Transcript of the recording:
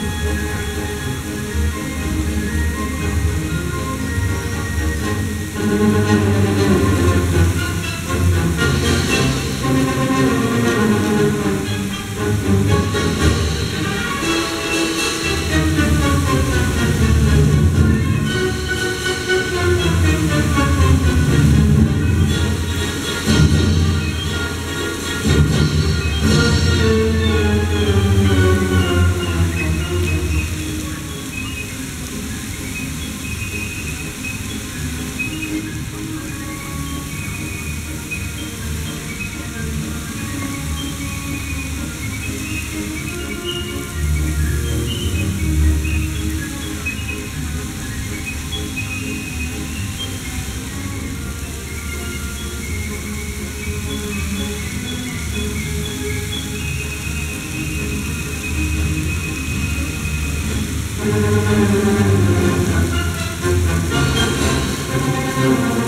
Música Música